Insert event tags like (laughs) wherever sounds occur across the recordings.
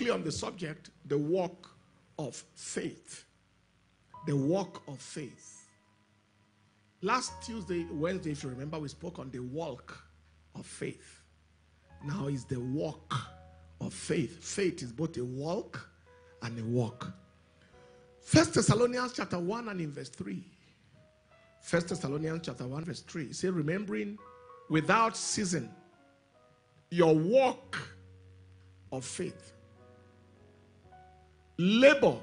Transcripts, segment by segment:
quickly on the subject the walk of faith. The walk of faith. Last Tuesday, Wednesday, if you remember, we spoke on the walk of faith. Now is the walk of faith. Faith is both a walk and a walk. First Thessalonians chapter 1 and in verse 3. First Thessalonians chapter 1, verse 3. Say, remembering without ceasing your walk of faith, labor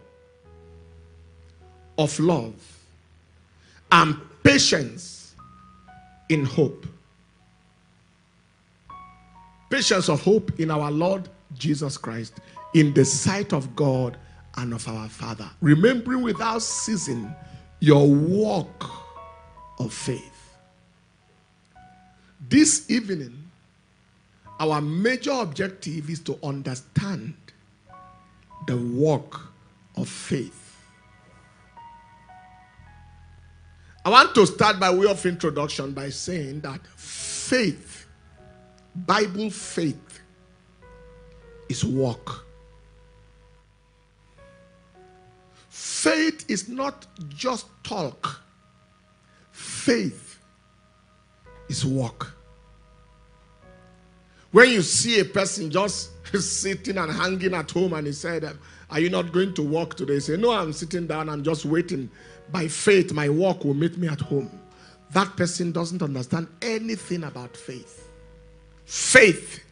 of love, and patience in hope. Patience of hope in our Lord Jesus Christ, in the sight of God and of our Father. Remembering without ceasing your walk of faith. This evening, our major objective is to understand the walk of faith. I want to start by way of introduction by saying that faith, Bible faith, is walk. Faith is not just talk, faith is walk. When you see a person just (laughs) sitting and hanging at home and he said, Are you not going to walk today? Say, No, I'm sitting down, I'm just waiting. By faith, my walk will meet me at home. That person doesn't understand anything about faith. Faith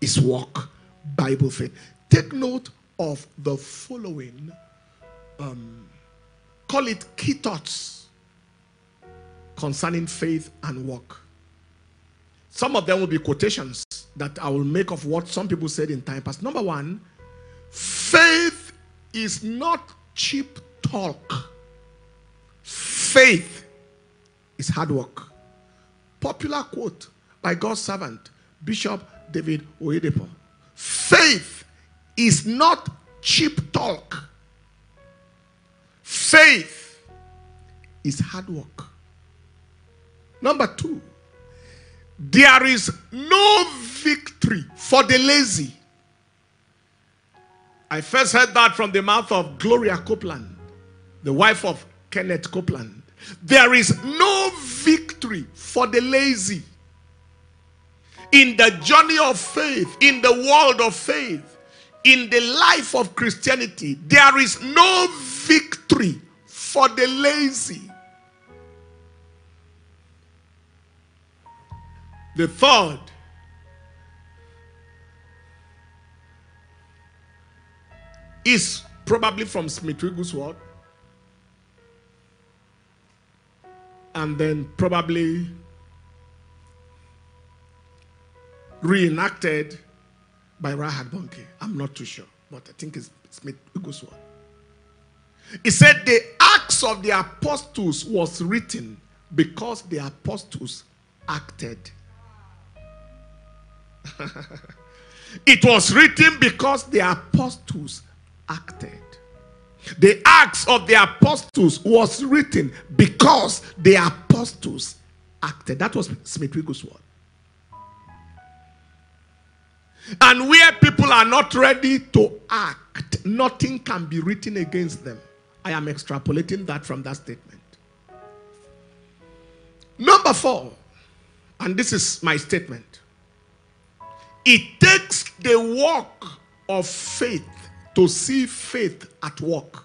is work, Bible faith. Take note of the following, um, call it key thoughts concerning faith and work. Some of them will be quotations that I will make of what some people said in time past. Number one, faith is not cheap talk, faith is hard work. Popular quote by God's servant, Bishop David Oyedepo. Faith is not cheap talk, faith is hard work. Number two, there is no victory for the lazy. I first heard that from the mouth of Gloria Copeland, the wife of Kenneth Copeland. There is no victory for the lazy. In the journey of faith, in the world of faith, in the life of Christianity, there is no victory for the lazy. The third is probably from Smith Wigglesworth. And then probably reenacted by Reinhard Bonnke. I'm not too sure, but I think it's Smith Wigglesworth. He said the Acts of the Apostles was written because the apostles acted. (laughs) it was written because the apostles acted. The Acts of the Apostles was written because the apostles acted. That was Smith Wigglesworth. And where people are not ready to act, nothing can be written against them. I am extrapolating that from that statement. Number four, and this is my statement it takes the work of faith to see faith at work.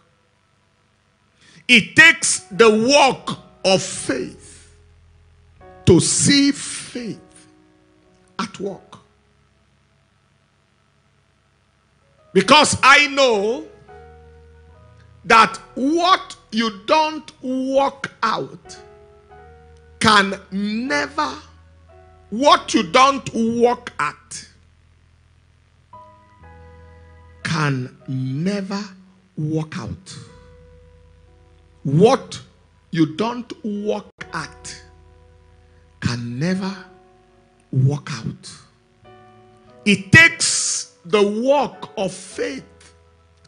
It takes the work of faith to see faith at work. Because I know that what you don't work out can never, what you don't work at can never work out. What you don't work at can never work out. It takes the work of faith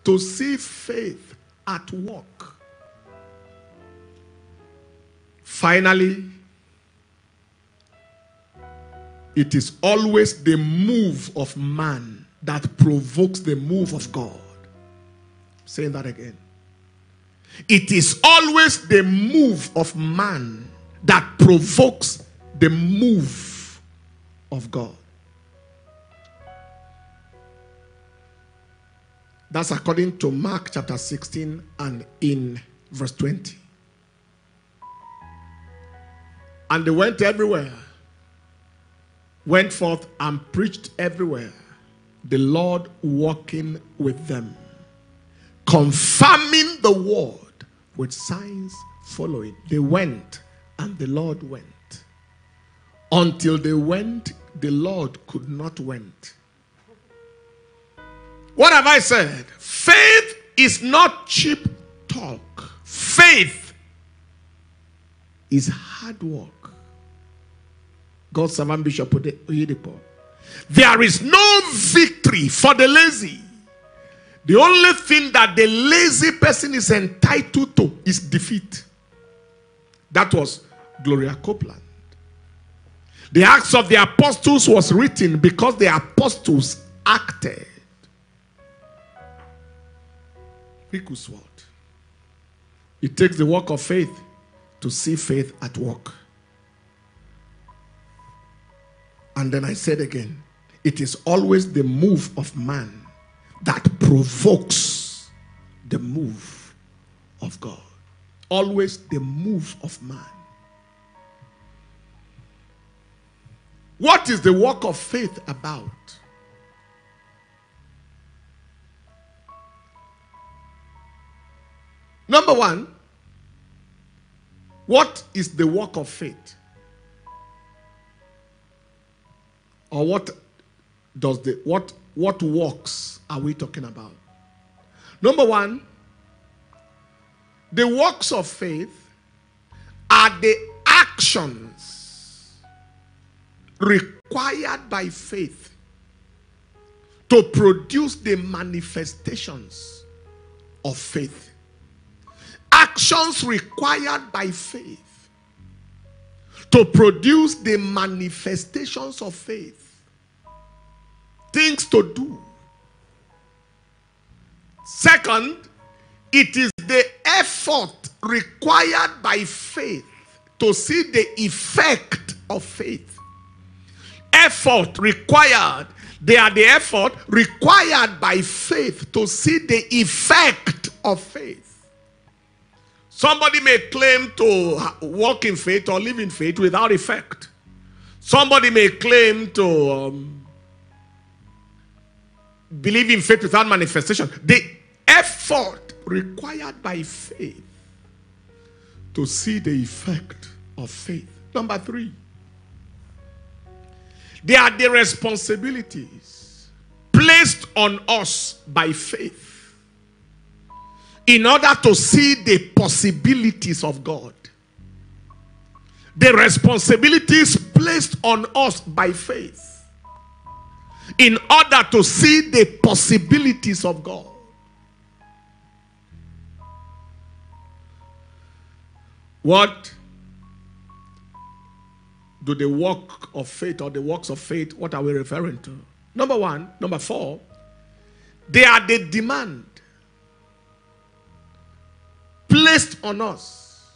to see faith at work. Finally, it is always the move of man that provokes the move of God. saying that again. It is always the move of man that provokes the move of God. That's according to Mark chapter 16 and in verse 20. And they went everywhere, went forth and preached everywhere, the Lord walking with them, confirming the word with signs following. They went, and the Lord went. Until they went, the Lord could not went. What have I said? Faith is not cheap talk. Faith is hard work. God's servant Bishop Oyedepo. There is no victory for the lazy. The only thing that the lazy person is entitled to is defeat. That was Gloria Copeland. The Acts of the Apostles was written because the apostles acted. Wigglesworth. It takes the work of faith to see faith at work. And then I said again, it is always the move of man that provokes the move of God. Always the move of man. What is the work of faith about? Number one, what is the work of faith? Or what does the what what works are we talking about? Number one, the works of faith are the actions required by faith to produce the manifestations of faith. Actions required by faith to produce the manifestations of faith. Things to do. Second, it is the effort required by faith to see the effect of faith. Effort required. They are the effort required by faith to see the effect of faith. Somebody may claim to walk in faith or live in faith without effect. Somebody may claim to um, believe in faith without manifestation. The effort required by faith to see the effect of faith. Number three, they are the responsibilities placed on us by faith in order to see the possibilities of God. The responsibilities placed on us by faith in order to see the possibilities of God. What do the work of faith or the works of faith, what are we referring to? Number one, number four, they are the demand placed on us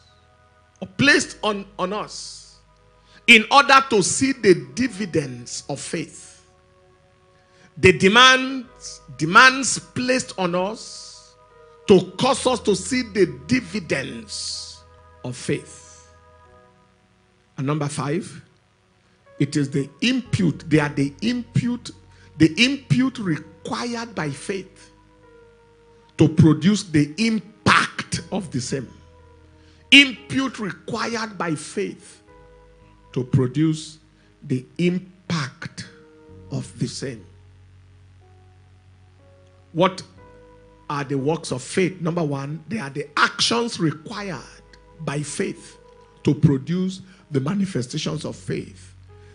or placed on, on us in order to see the dividends of faith. The demands, demands placed on us to cause us to see the dividends of faith. And number five, it is the impute, they are the impute, the impute required by faith to produce the impute of the same. Impute required by faith to produce the impact of the same. What are the works of faith? Number one, they are the actions required by faith to produce the manifestations of faith.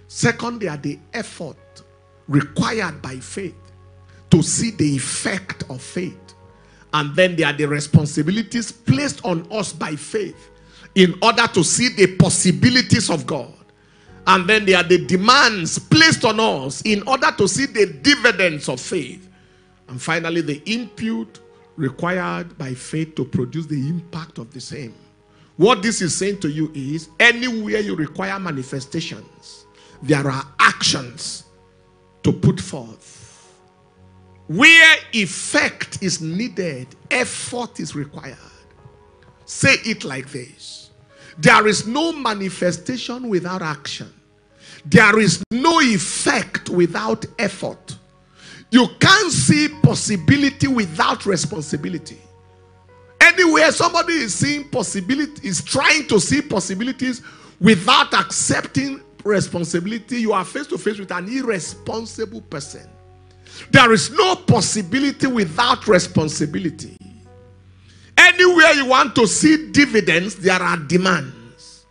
Second, they are the effort required by faith to see the effect of faith. And then there are the responsibilities placed on us by faith in order to see the possibilities of God. And then there are the demands placed on us in order to see the dividends of faith. And finally, the input required by faith to produce the impact of the same. What this is saying to you is anywhere you require manifestations, there are actions to put forth. Where effect is needed, effort is required. Say it like this There is no manifestation without action, there is no effect without effort. You can't see possibility without responsibility. Anywhere somebody is seeing possibility, is trying to see possibilities without accepting responsibility, you are face to face with an irresponsible person. There is no possibility without responsibility. Anywhere you want to see dividends, there are demands.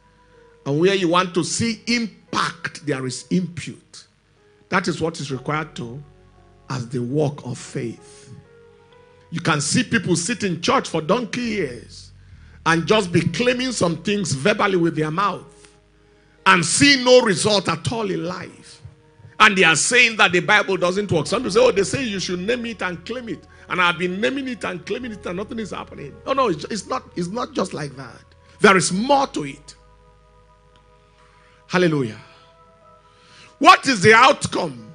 And where you want to see impact, there is impute. That is what is required to as the work of faith. You can see people sit in church for donkey years and just be claiming some things verbally with their mouth and see no result at all in life. And they are saying that the Bible doesn't work. Some people say, oh, they say you should name it and claim it. And I've been naming it and claiming it and nothing is happening. Oh, no, it's, it's not, it's not just like that. There is more to it. Hallelujah. What is the outcome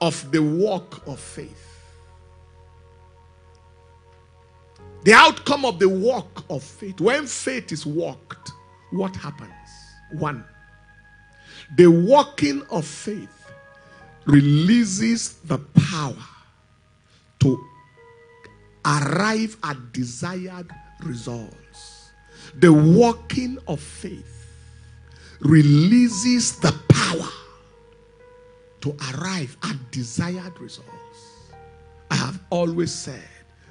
of the walk of faith? The outcome of the walk of faith. When faith is walked, what happens? One, the walking of faith releases the power to arrive at desired results. The walking of faith releases the power to arrive at desired results. I have always said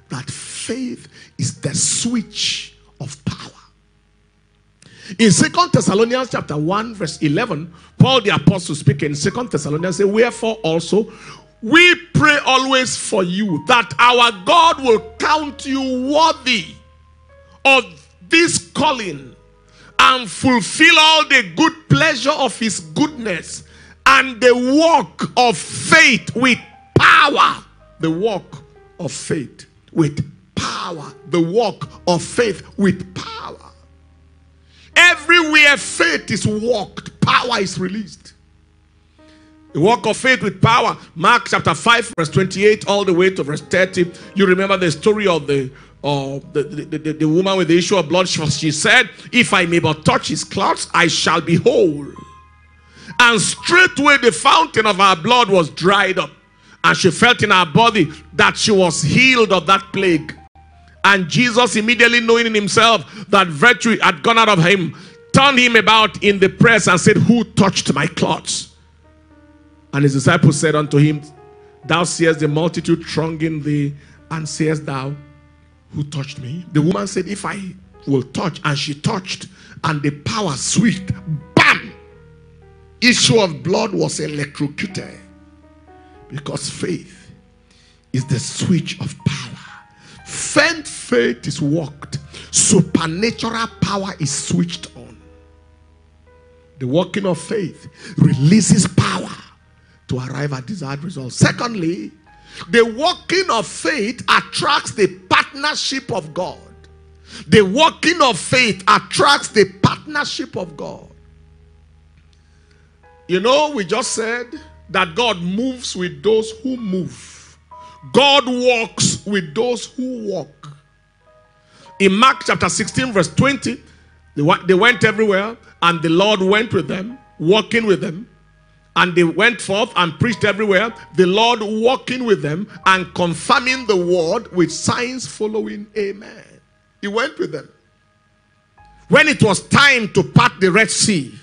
that faith is the switch of power. In Second Thessalonians chapter 1, verse 11, Paul the apostle speaking in Second Thessalonians say, Wherefore also we pray always for you that our God will count you worthy of this calling and fulfill all the good pleasure of his goodness and the work of faith with power. The work of faith with power. The work of faith with power. Everywhere faith is walked, power is released. The work of faith with power. Mark chapter 5, verse 28, all the way to verse 30. You remember the story of the uh, the, the, the, the woman with the issue of blood. She said, If I may but touch his clothes, I shall be whole. And straightway the fountain of her blood was dried up. And she felt in her body that she was healed of that plague. And Jesus, immediately knowing in himself that virtue had gone out of him, turned him about in the press and said, Who touched my clothes? And his disciples said unto him, Thou seest the multitude thronging thee, and sayest thou, Who touched me? The woman said, If I will touch, and she touched, and the power switched, bam! Issue of blood was electrocuted because faith is the switch of power. Faint faith is walked, supernatural power is switched on. The working of faith releases power to arrive at desired results. Secondly, the working of faith attracts the partnership of God. The working of faith attracts the partnership of God. You know, we just said that God moves with those who move. God walks with those who walk. In Mark chapter 16, verse 20, they went everywhere, and the Lord went with them, walking with them. And they went forth and preached everywhere, the Lord walking with them and confirming the word with signs following. Amen. He went with them. When it was time to part the Red Sea,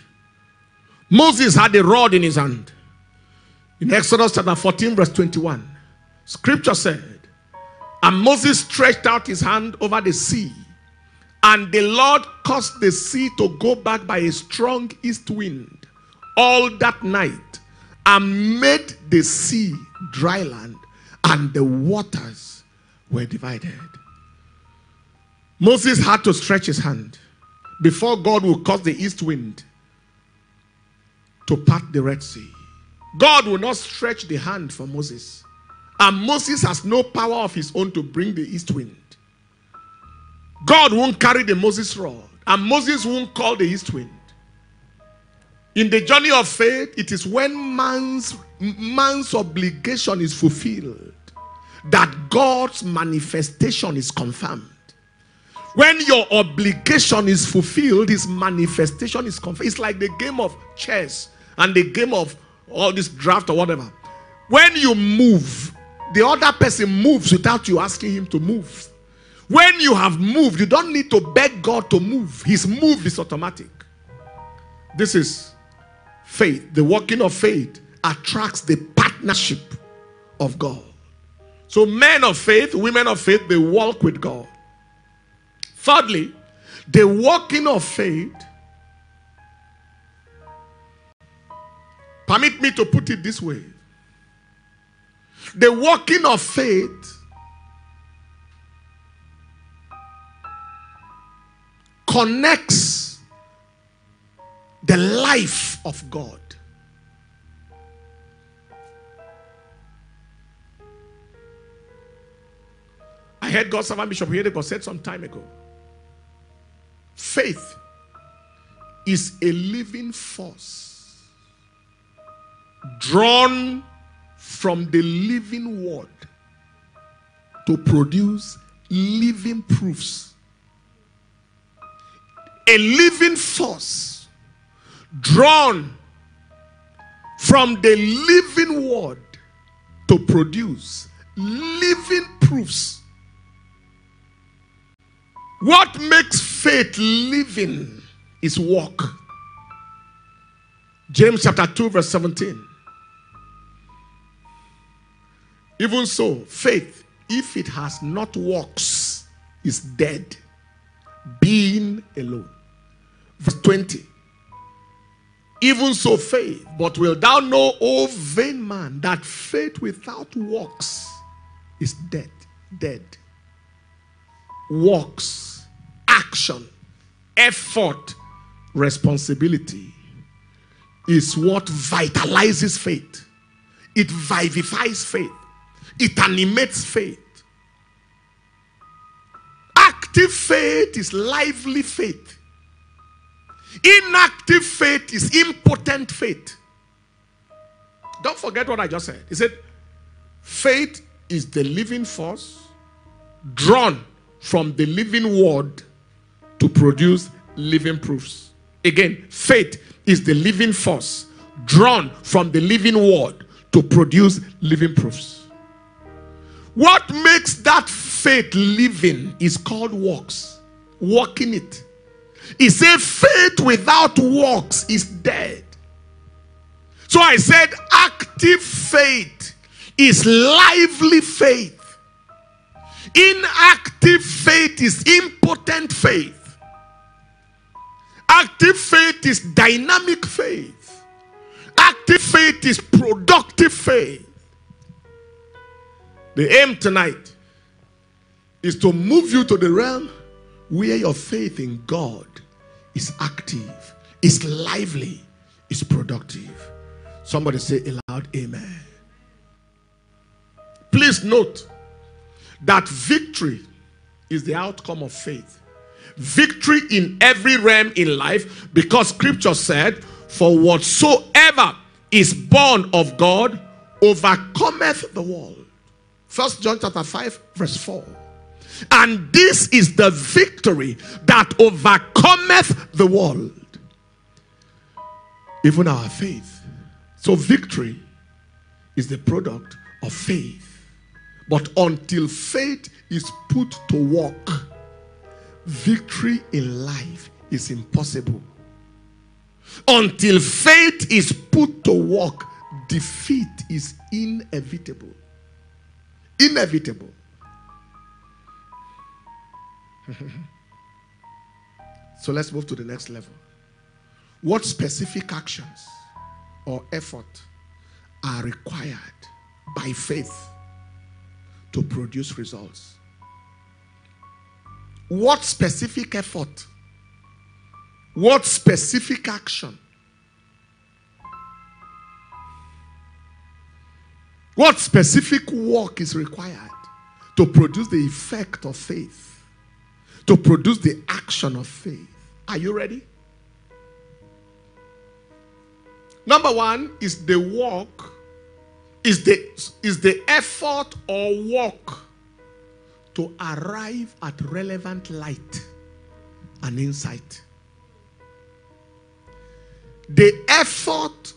Moses had a rod in his hand. In Exodus chapter 14, verse 21, scripture said, And Moses stretched out his hand over the sea, and the Lord caused the sea to go back by a strong east wind all that night, and made the sea dry land, and the waters were divided. Moses had to stretch his hand before God would cause the east wind to part the Red Sea. God will not stretch the hand for Moses. And Moses has no power of his own to bring the east wind. God won't carry the Moses rod, and Moses won't call the east wind. In the journey of faith, it is when man's, man's obligation is fulfilled that God's manifestation is confirmed. When your obligation is fulfilled, his manifestation is confirmed. It's like the game of chess and the game of all this draft or whatever. When you move, the other person moves without you asking him to move. When you have moved, you don't need to beg God to move. His move is automatic. This is faith. The working of faith attracts the partnership of God. So, men of faith, women of faith, they walk with God. Thirdly, the walking of faith, permit me to put it this way the walking of faith connects the life of God. I heard God's servant Bishop Oyedepo said some time ago. Faith is a living force drawn from the living word to produce living proofs. A living force drawn from the living word to produce living proofs. What makes faith living is work. James chapter 2, verse 17. Even so, faith, if it has not works, is dead, being alone. Verse 20. Even so, faith, but will thou know, O vain man, that faith without works is dead, dead. Works, action, effort, responsibility is what vitalizes faith. It vivifies faith. It animates faith. Active faith is lively faith. Inactive faith is impotent faith. Don't forget what I just said. He said, faith is the living force drawn from the living word to produce living proofs. Again, faith is the living force drawn from the living word to produce living proofs. What makes that faith living is called works. Walking it. He said, faith without works is dead. So I said, active faith is lively faith. Inactive faith is impotent faith. Active faith is dynamic faith. Active faith is productive faith. The aim tonight is to move you to the realm where your faith in God is active, is lively, is productive. Somebody say aloud, Amen. Please note that victory is the outcome of faith. Victory in every realm in life because scripture said, For whatsoever is born of God overcometh the world. First John chapter 5, verse 4. And this is the victory that overcometh the world. Even our faith. So victory is the product of faith. But until faith is put to work, victory in life is impossible. Until faith is put to work, defeat is inevitable inevitable. (laughs) so let's move to the next level. What specific actions or effort are required by faith to produce results? What specific effort, what specific action What specific work is required to produce the effect of faith, to produce the action of faith? Are you ready? Number one is the work, is the, is the effort or work to arrive at relevant light and insight. The effort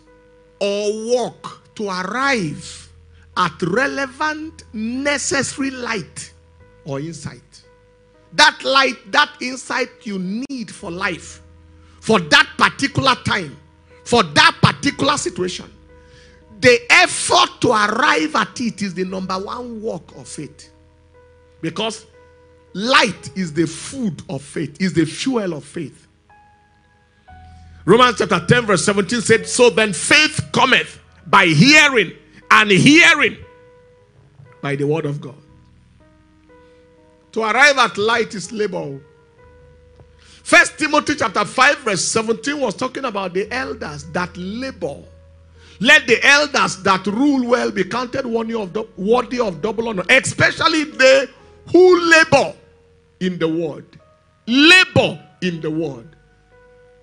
or work to arrive at relevant, necessary light or insight. That light, that insight you need for life, for that particular time, for that particular situation. The effort to arrive at it is the number one work of faith. Because light is the food of faith, is the fuel of faith. Romans chapter 10, verse 17 said, So then faith cometh by hearing, and hearing by the word of God. To arrive at light is labor. First Timothy chapter 5, verse 17 was talking about the elders that labor. Let the elders that rule well be counted worthy of, worthy of double honor, especially they who labor in the word. Labor in the word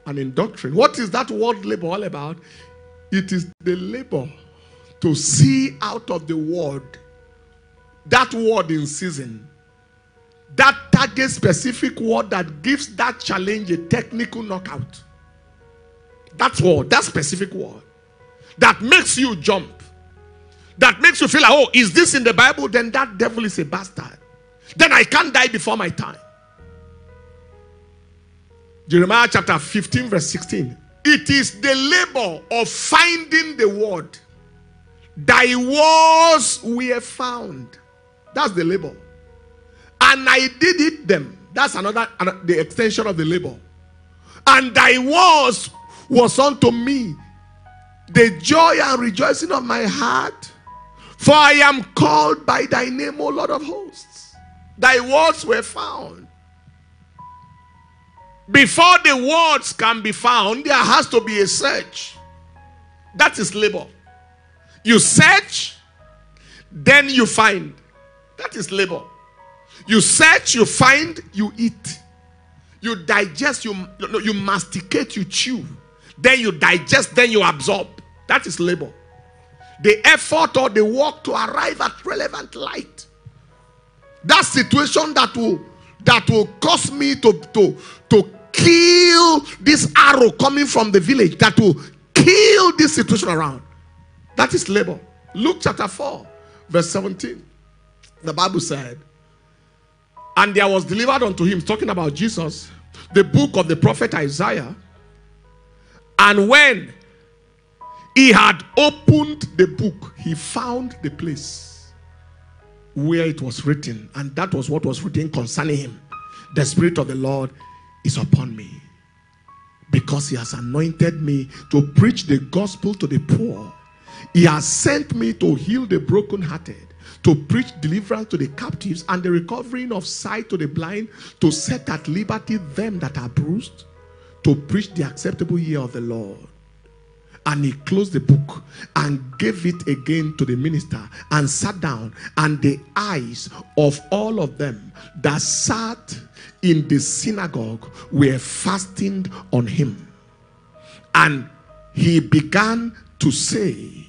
and in doctrine. What is that word labor all about? It is the labor to see out of the word that word in season that target specific word that gives that challenge a technical knockout. That word that specific word that makes you jump that makes you feel like oh is this in the bible? Then that devil is a bastard. Then i can't die before my time. Jeremiah chapter 15 verse 16 it is the labor of finding the word thy words were found that's the labor. And I did it them. That's another, the extension of the labor. And thy words was unto me the joy and rejoicing of my heart. For I am called by thy name, O Lord of hosts. Thy words were found. Before the words can be found, there has to be a search. That is labor. You search, then you find. That is labor. You search, you find, you eat. You digest, you, you masticate, you chew. Then you digest, then you absorb. That is labor. The effort or the work to arrive at relevant light. That situation that will that will cause me to, to, to kill this arrow coming from the village, that will kill this situation around. That is labor. Luke chapter 4, verse 17 the Bible said, and there was delivered unto him, talking about Jesus, the book of the prophet Isaiah. And when he had opened the book, he found the place where it was written. And that was what was written concerning him. The Spirit of the Lord is upon me because he has anointed me to preach the gospel to the poor. He has sent me to heal the brokenhearted to preach deliverance to the captives and the recovering of sight to the blind, to set at liberty them that are bruised, to preach the acceptable year of the Lord. And he closed the book and gave it again to the minister and sat down. And the eyes of all of them that sat in the synagogue were fastened on him. And he began to say,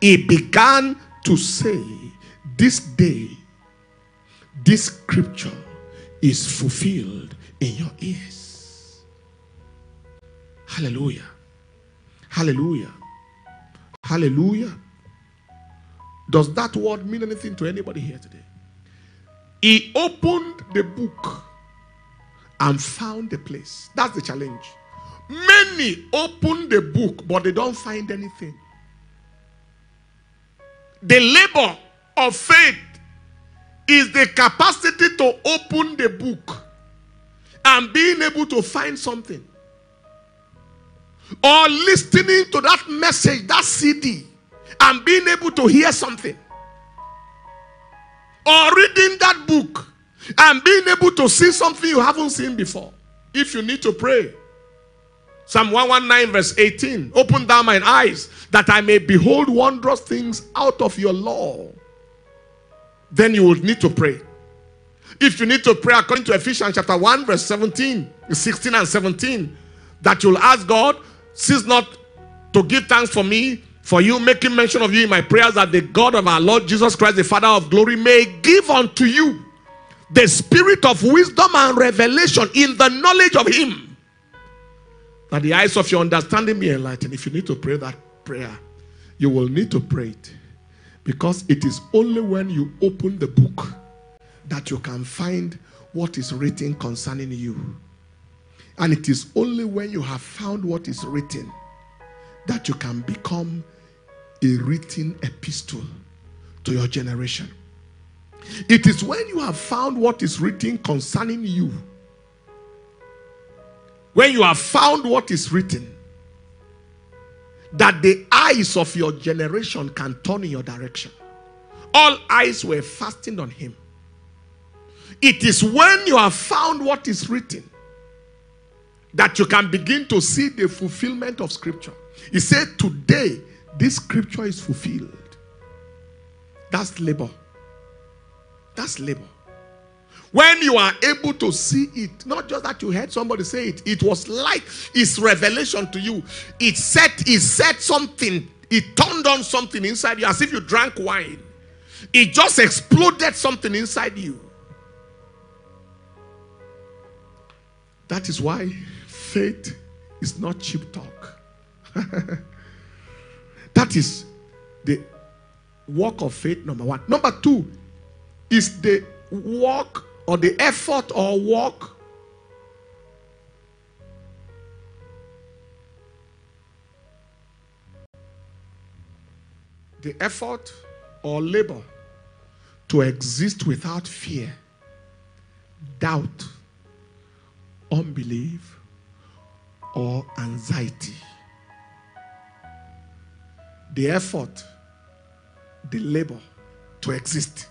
he began to say, This day, this scripture is fulfilled in your ears. Hallelujah. Hallelujah. Hallelujah. Does that word mean anything to anybody here today? He opened the book and found the place. That's the challenge. Many open the book, but they don't find anything. The labor of faith is the capacity to open the book and being able to find something. Or listening to that message, that CD, and being able to hear something. Or reading that book and being able to see something you haven't seen before. If you need to pray, Psalm 119, verse 18. Open thou mine eyes that I may behold wondrous things out of your law. Then you would need to pray. If you need to pray according to Ephesians chapter 1, verse 17, 16 and 17, that you'll ask God, cease not to give thanks for me, for you, making mention of you in my prayers, that the God of our Lord Jesus Christ, the Father of glory, may give unto you the spirit of wisdom and revelation in the knowledge of Him. That the eyes of your understanding be enlightened. If you need to pray that prayer, you will need to pray it. Because it is only when you open the book that you can find what is written concerning you. And it is only when you have found what is written that you can become a written epistle to your generation. It is when you have found what is written concerning you, when you have found what is written, that the eyes of your generation can turn in your direction. All eyes were fastened on him. It is when you have found what is written that you can begin to see the fulfillment of scripture. He said, Today, this scripture is fulfilled. That's labor. That's labor. When you are able to see it, not just that you heard somebody say it, it was like it's revelation to you. It said, it said something, it turned on something inside you as if you drank wine. It just exploded something inside you. That is why faith is not cheap talk. (laughs) that is the walk of faith, number one. Number two is the walk or the effort or work the effort or labor to exist without fear, doubt, unbelief, or anxiety. The effort, the labor to exist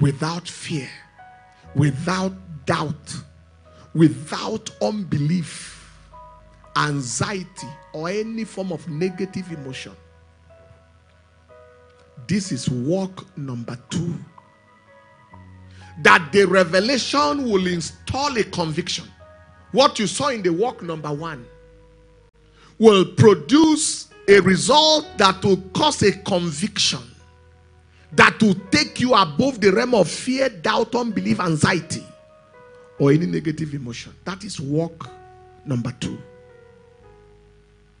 without fear, without doubt, without unbelief, anxiety, or any form of negative emotion. This is work number two. That the revelation will install a conviction. What you saw in the work number one will produce a result that will cause a conviction that will take you above the realm of fear, doubt, unbelief, anxiety, or any negative emotion. That is work number two.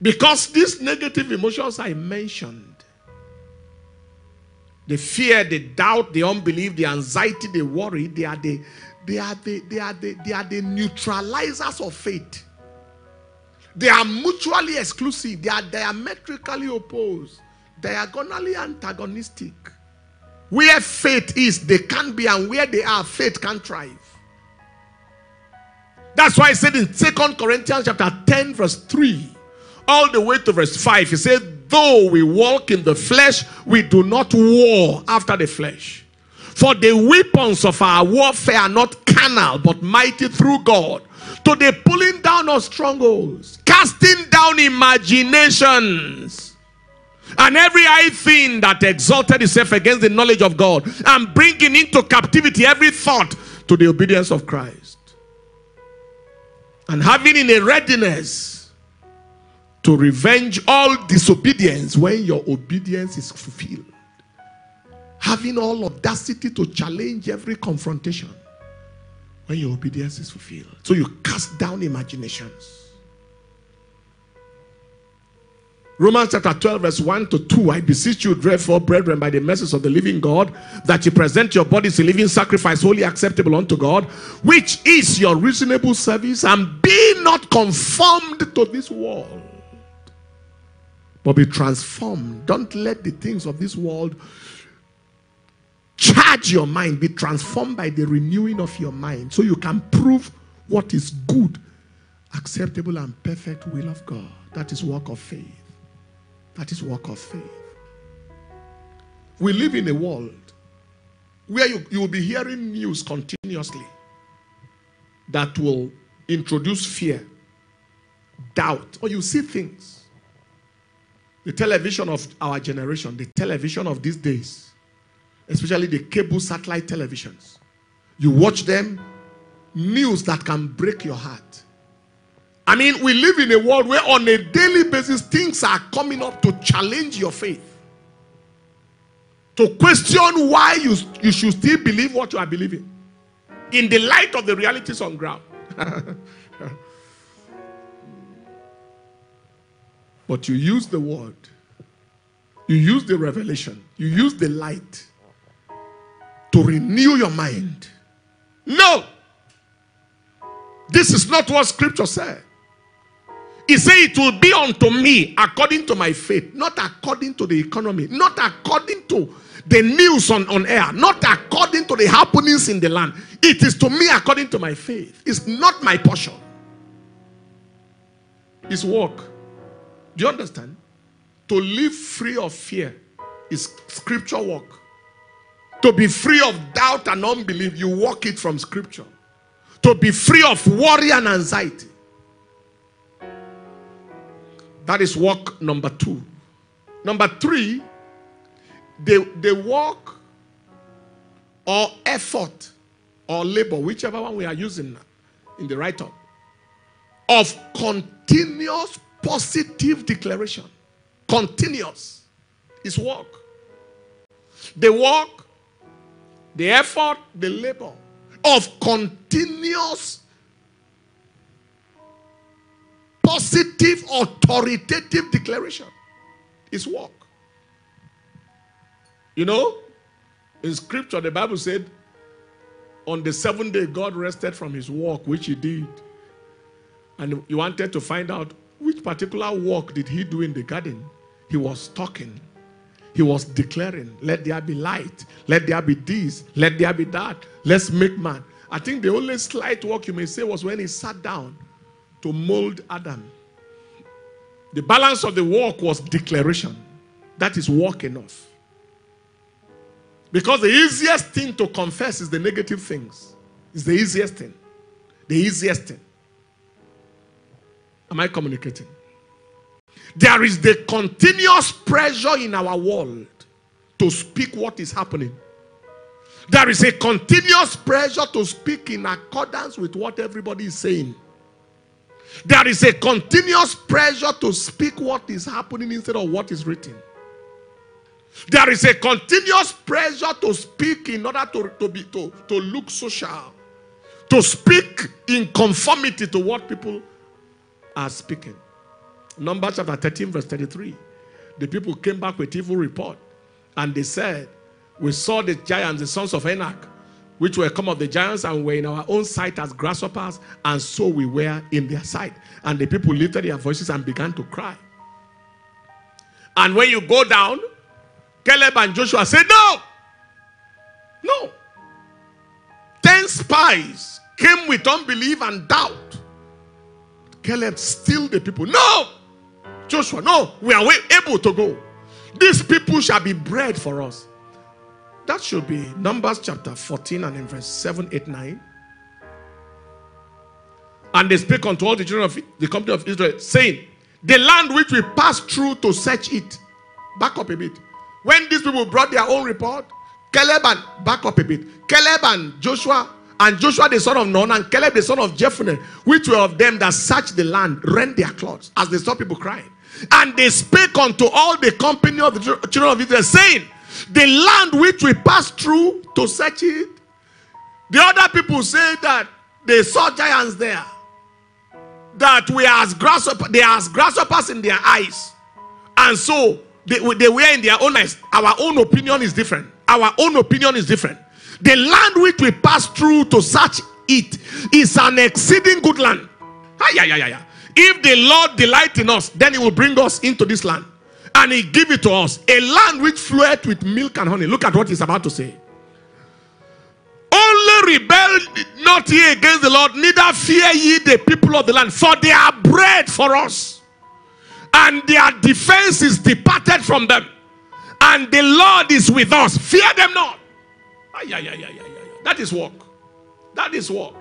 Because these negative emotions I mentioned the fear, the doubt, the unbelief, the anxiety, the worry, they are the they are the they are the they are the neutralizers of faith. They are mutually exclusive, they are diametrically opposed, diagonally antagonistic. Where faith is, they can't be, and where they are, faith can't thrive. That's why I said in Second Corinthians chapter 10, verse 3, all the way to verse 5, he said, Though we walk in the flesh, we do not war after the flesh. For the weapons of our warfare are not carnal, but mighty through God to the pulling down of strongholds, casting down imaginations, and every high thing that exalted itself against the knowledge of God, and bringing into captivity every thought to the obedience of Christ. And having in a readiness to revenge all disobedience when your obedience is fulfilled. Having all audacity to challenge every confrontation when your obedience is fulfilled. So you cast down imaginations. Romans chapter 12, verse 1 to 2. I beseech you, therefore, brethren, by the mercies of the living God, that you present your bodies a living sacrifice, wholly acceptable unto God, which is your reasonable service, and be not conformed to this world, but be transformed. Don't let the things of this world charge your mind, be transformed by the renewing of your mind, so you can prove what is good, acceptable, and perfect will of God. That is work of faith. That is work of faith. We live in a world where you, you will be hearing news continuously that will introduce fear doubt, or you see things. The television of our generation, the television of these days, especially the cable satellite televisions, you watch them, news that can break your heart. I mean, we live in a world where on a daily basis things are coming up to challenge your faith. To question why you, you should still believe what you are believing in the light of the realities on ground. (laughs) but you use the word, you use the revelation, you use the light to renew your mind. No, this is not what scripture said. He said, It will be unto me according to my faith, not according to the economy, not according to the news on, on air, not according to the happenings in the land. It is to me according to my faith. It's not my portion. It's work. Do you understand? To live free of fear is scripture work. To be free of doubt and unbelief, you walk it from scripture. To be free of worry and anxiety. That is work number two. Number three, the, the work or effort or labor, whichever one we are using in the write up, of continuous positive declaration. Continuous is work. The work, the effort, the labor of continuous positive authoritative declaration is work. You know, in scripture, the Bible said, on the seventh day, God rested from his work, which he did. And he wanted to find out which particular work did he do in the garden. He was talking. He was declaring, let there be light, let there be this, let there be that, let's make man. I think the only slight work you may say was when he sat down to mold Adam. The balance of the work was declaration. That is work enough. Because the easiest thing to confess is the negative things. It's the easiest thing. The easiest thing. Am I communicating? There is the continuous pressure in our world to speak what is happening. There is a continuous pressure to speak in accordance with what everybody is saying. There is a continuous pressure to speak what is happening instead of what is written. There is a continuous pressure to speak in order to, to, be, to, to look social, to speak in conformity to what people are speaking. Numbers chapter 13, verse 33. The people came back with evil report and they said, We saw the giants, the sons of Anak, which were come of the giants and were in our own sight as grasshoppers, and so we were in their sight. And the people lifted their voices and began to cry. And when you go down, Caleb and Joshua said, No, no. Ten spies came with unbelief and doubt. Caleb still the people. No, Joshua, no, we are able to go. These people shall be bread for us. That should be Numbers chapter 14 and in verse 7, 8, 9. And they spake unto all the children of the company of Israel, saying, The land which we passed through to search it. Back up a bit. When these people brought their own report, Caleb and back up a bit. Caleb and Joshua and Joshua the son of Nun and Caleb the son of Jephunneh, which were of them that searched the land, rent their clothes as they saw people crying. And they spake unto all the company of the children of Israel, saying, The land which we passed through to search it. The other people say that they saw giants there. That we are as grasshoppers, they are as grasshoppers in their eyes. And so they, they were in their own eyes. Our own opinion is different. Our own opinion is different. The land which we pass through to search it is an exceeding good land. If the Lord delight in us, then He will bring us into this land and He give it to us. A land which floweth with milk and honey. Look at what He's about to say. Only rebel not ye against the Lord, neither fear ye the people of the land, for they are bread for us and their defense is departed from them. And the Lord is with us. Fear them not. That is work. That is work.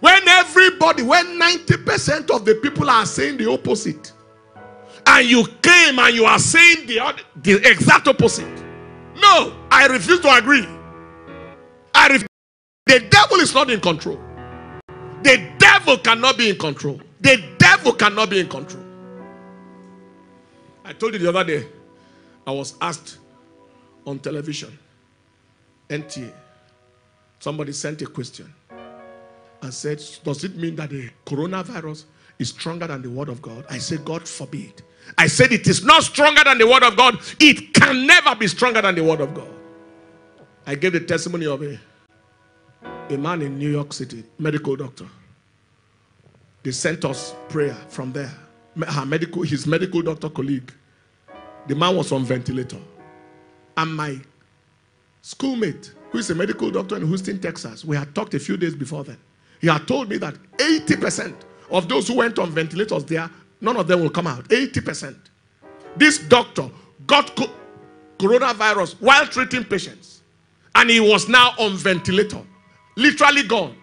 When everybody, when 90% of the people are saying the opposite, and you came and you are saying the, the exact opposite. No, I refuse to agree. I. The devil is not in control. The devil cannot be in control. The devil cannot be in control. I told you the other day, I was asked on television, NTA, somebody sent a question and said, Does it mean that the coronavirus is stronger than the word of God? I said, God forbid. I said, It is not stronger than the word of God. It can never be stronger than the word of God. I gave the testimony of a, a man in New York City, medical doctor. They sent us prayer from there. Her medical, his medical doctor colleague. The man was on ventilator. And my schoolmate, who is a medical doctor in Houston, Texas, we had talked a few days before then. He had told me that 80% of those who went on ventilators there, none of them will come out. 80%. This doctor got co- coronavirus while treating patients. And he was now on ventilator. Literally gone.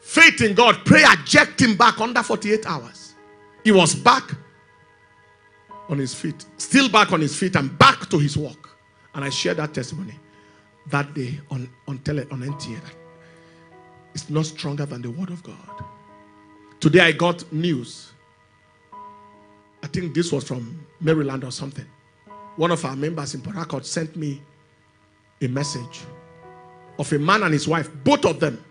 Faith in God, prayer jerked him back under 48 hours. He was back on his feet, still back on his feet, and back to his work. And I shared that testimony that day on, on, tele, on NTA. It's not stronger than the word of God. Today I got news. I think this was from Maryland or something. One of our members in Port sent me a message of a man and his wife, both of them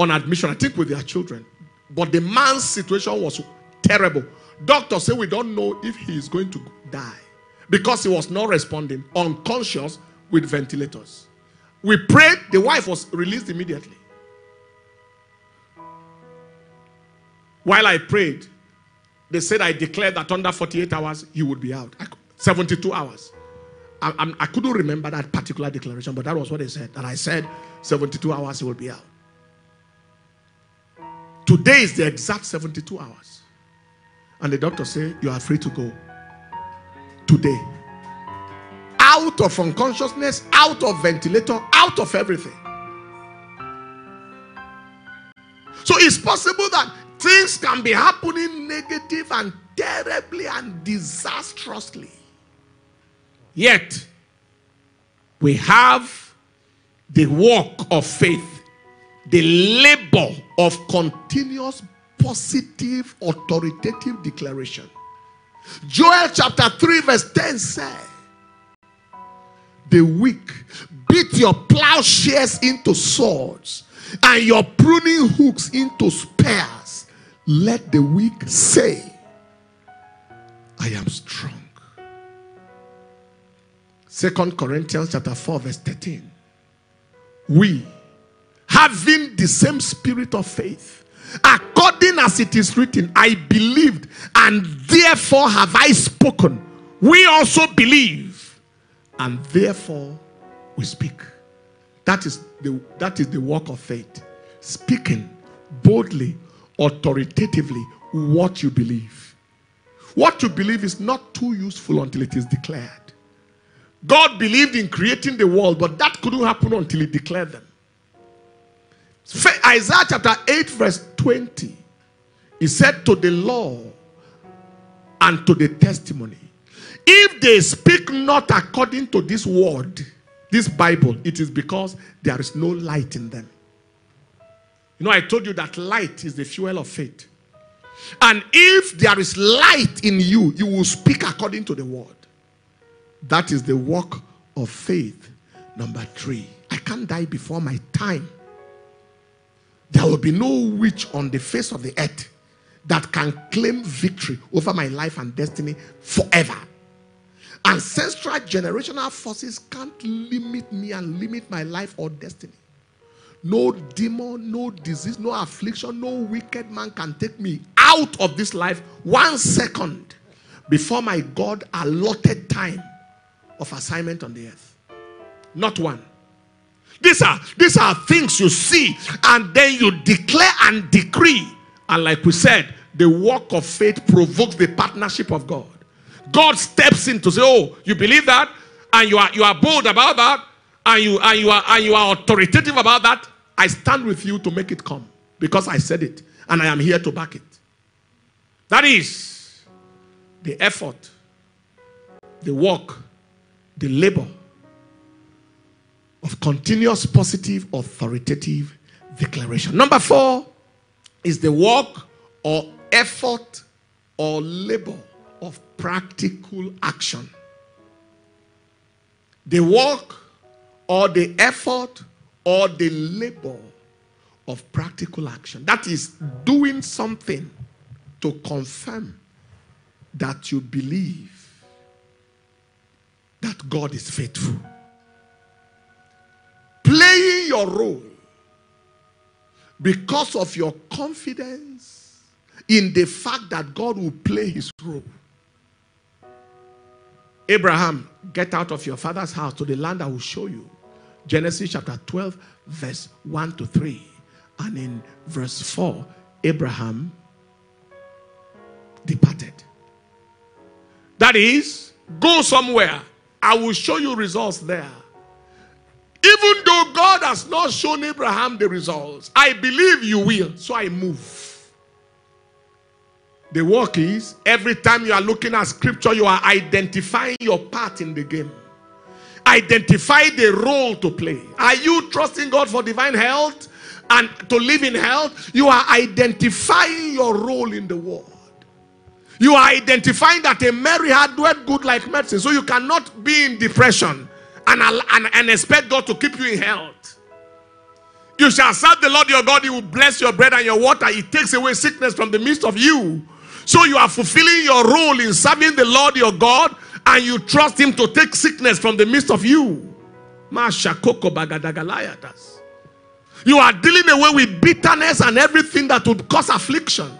on admission, I think with their children. But the man's situation was terrible. Doctors say we don't know if he is going to die because he was not responding, unconscious with ventilators. We prayed, the wife was released immediately. While I prayed, they said I declared that under 48 hours he would be out. 72 hours. I, I, I, couldn't remember that particular declaration, but that was what they said. And I said 72 hours he will be out. Today is the exact 72 hours. And the doctor said, You are free to go. Today. Out of unconsciousness, out of ventilator, out of everything. So it's possible that things can be happening negative and terribly and disastrously. Yet, we have the work of faith, the labor of continuous positive authoritative declaration. Joel chapter 3, verse 10 says, The weak beat your plowshares into swords and your pruning hooks into spears. Let the weak say, I am strong. Second Corinthians chapter 4, verse 13. We, having the same spirit of faith, according as it is written, I believed, and therefore have I spoken. We also believe, and therefore we speak. That is the, that is the work of faith. Speaking boldly, authoritatively, what you believe. What you believe is not too useful until it is declared. God believed in creating the world, but that couldn't happen until He declared them. Isaiah chapter 8, verse 20. He said to the law and to the testimony, if they speak not according to this word, this Bible, it is because there is no light in them. You know, I told you that light is the fuel of faith. And if there is light in you, you will speak according to the word. That is the work of faith. Number three, I can't die before my time. There will be no witch on the face of the earth that can claim victory over my life and destiny forever. Ancestral generational forces can't limit me and limit my life or destiny. No demon, no disease, no affliction, no wicked man can take me out of this life one second before my God allotted time of assignment on the earth. Not one. These are these are things you see and then you declare and decree. And like we said, the work of faith provokes the partnership of God. God steps in to say, "Oh, you believe that, and you are you are bold about that, and you and you are and you are authoritative about that. I stand with you to make it come because I said it and I am here to back it. That is the effort, the work, the labor of continuous positive authoritative declaration. Number four is the work or effort or labor of practical action. The work or the effort or the labor of practical action. That is doing something to confirm that you believe that God is faithful. Playing your role because of your confidence in the fact that God will play his role. Abraham, get out of your father's house to the land I will show you. Genesis chapter 12, verse 1 to 3. And in verse 4, Abraham departed. That is, go somewhere. I will show you results there. Even though God has not shown Abraham the results, I believe you will. So I move. The work is every time you are looking at scripture, you are identifying your part in the game. Identify the role to play. Are you trusting God for divine health and to live in health? You are identifying your role in the world. You are identifying that a merry heart doeth good like medicine. So you cannot be in depression and, and, and expect God to keep you in health. You shall serve the Lord your God, He will bless your bread and your water. He takes away sickness from the midst of you. So you are fulfilling your role in serving the Lord your God and you trust him to take sickness from the midst of you. You are dealing away with bitterness and everything that would cause affliction.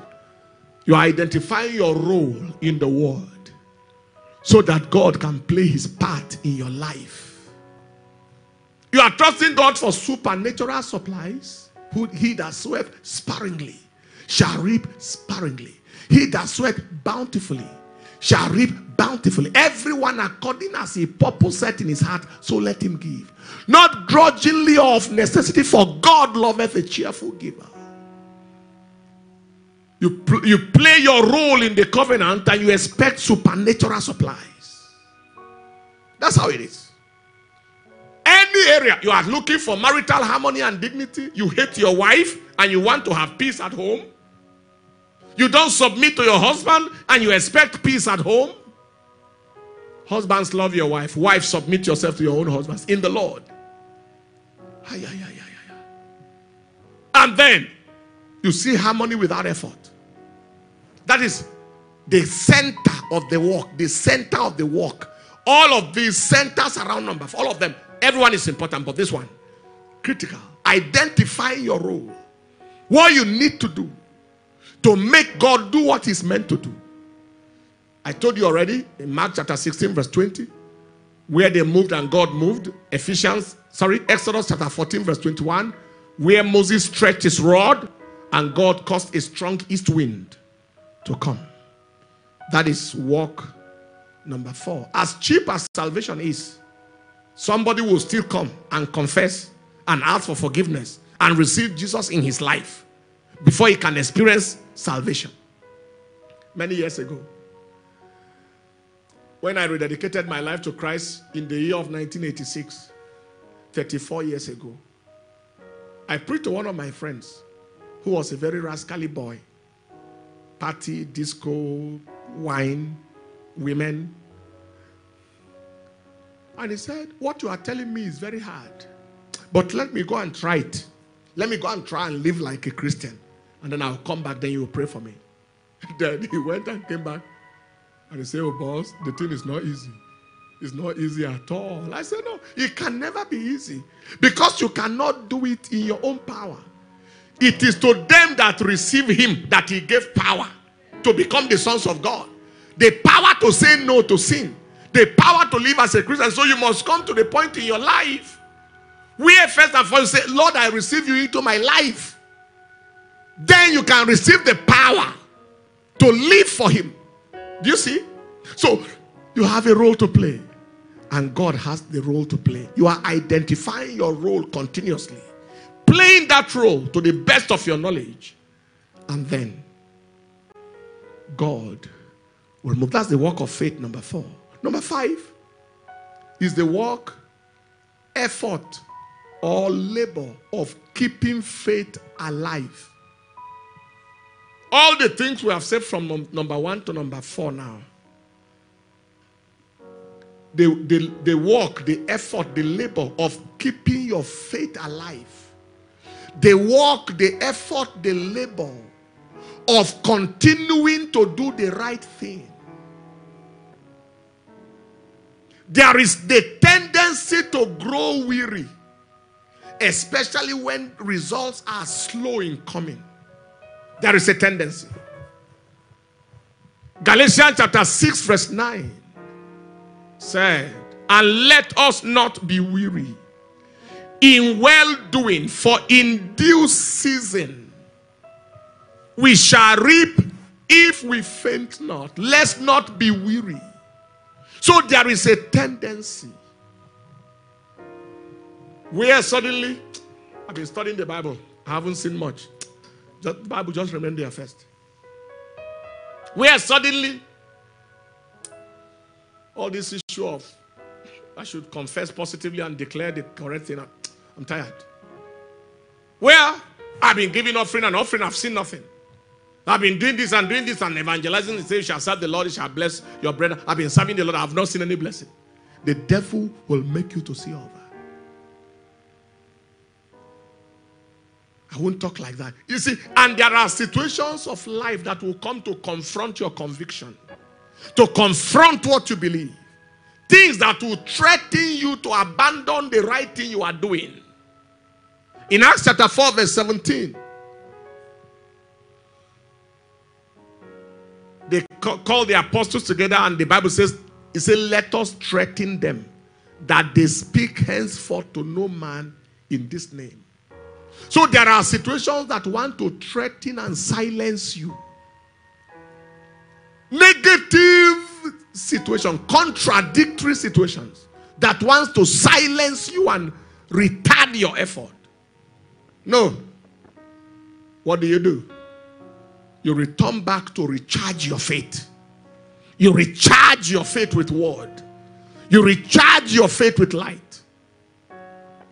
You are identifying your role in the world so that God can play his part in your life. You are trusting God for supernatural supplies. Who he that soweth sparingly shall reap sparingly. He that soweth bountifully shall reap bountifully. Everyone according as he purpose set in his heart, so let him give. Not grudgingly or of necessity, for God loveth a cheerful giver. You, pl- you play your role in the covenant and you expect supernatural supplies. That's how it is. Any area you are looking for marital harmony and dignity, you hate your wife and you want to have peace at home you don't submit to your husband and you expect peace at home. Husbands, love your wife. Wife, submit yourself to your own husbands in the Lord. And then you see harmony without effort. That is the center of the work. The center of the work. All of these centers around number, all of them, everyone is important, but this one, critical. Identify your role. What you need to do to make God do what He's meant to do. I told you already in Mark chapter 16, verse 20, where they moved and God moved. Ephesians, sorry, Exodus chapter 14, verse 21, where Moses stretched his rod and God caused a strong east wind to come. That is walk number four. As cheap as salvation is, somebody will still come and confess and ask for forgiveness and receive Jesus in his life before he can experience salvation. Many years ago, when I rededicated my life to Christ in the year of 1986, 34 years ago, I preached to one of my friends who was a very rascally boy. Party, disco, wine, women. And he said, What you are telling me is very hard. But let me go and try it. Let me go and try and live like a Christian and then I'll come back, then you will pray for me. (laughs) then he went and came back and he said, Oh, boss, the thing is not easy. It's not easy at all. I said, No, it can never be easy because you cannot do it in your own power. It is to them that receive him that he gave power to become the sons of God. The power to say no to sin, the power to live as a Christian. So you must come to the point in your life where first and foremost say, Lord, I receive you into my life then you can receive the power to live for Him. Do you see? So you have a role to play, and God has the role to play. You are identifying your role continuously, playing that role to the best of your knowledge. And then God will move. That's the work of faith, number four. Number five is the work, effort, or labor of keeping faith alive. All the things we have said from num- number one to number four now. The, the, the work, the effort, the labor of keeping your faith alive. The work, the effort, the labor of continuing to do the right thing. There is the tendency to grow weary, especially when results are slow in coming. There is a tendency. Galatians chapter 6, verse 9 said, And let us not be weary in well doing, for in due season we shall reap if we faint not. Let's not be weary. So there is a tendency where suddenly, I've been studying the Bible, I haven't seen much. The Bible just remained there first. Where suddenly, all this issue of I should confess positively and declare the correct thing. I'm tired. Where I've been giving offering and offering, I've seen nothing. I've been doing this and doing this and evangelizing. He says, You shall serve the Lord, you shall bless your brother. I've been serving the Lord, I have not seen any blessing. The devil will make you to see all that. I won't talk like that. You see, and there are situations of life that will come to confront your conviction, to confront what you believe. Things that will threaten you to abandon the right thing you are doing. In Acts chapter 4, verse 17, they call the apostles together, and the Bible says, It says, Let us threaten them that they speak henceforth to no man in this name. So there are situations that want to threaten and silence you. Negative situation, contradictory situations that wants to silence you and retard your effort. No. What do you do? You return back to recharge your faith. You recharge your faith with word. You recharge your faith with light.